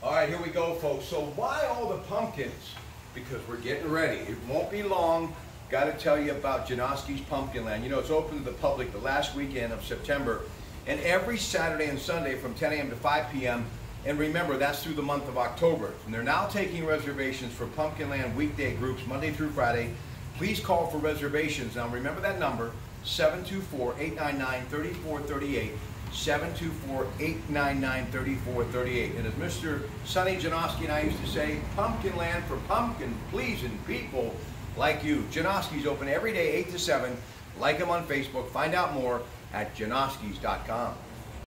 All right, here we go, folks. So why all the pumpkins? Because we're getting ready. It won't be long. Got to tell you about Janoski's Pumpkin Land. You know, it's open to the public the last weekend of September, and every Saturday and Sunday from 10 a.m. to 5 p.m. And remember, that's through the month of October. And they're now taking reservations for Pumpkin Land weekday groups Monday through Friday. Please call for reservations. Now remember that number, 724-899-3438. 724-899-3438. And as Mr. Sonny Janoski and I used to say, Pumpkin Land for pumpkin pleasing people like you. Janoski's open every day, 8 to 7. Like him on Facebook. Find out more at janoskis.com.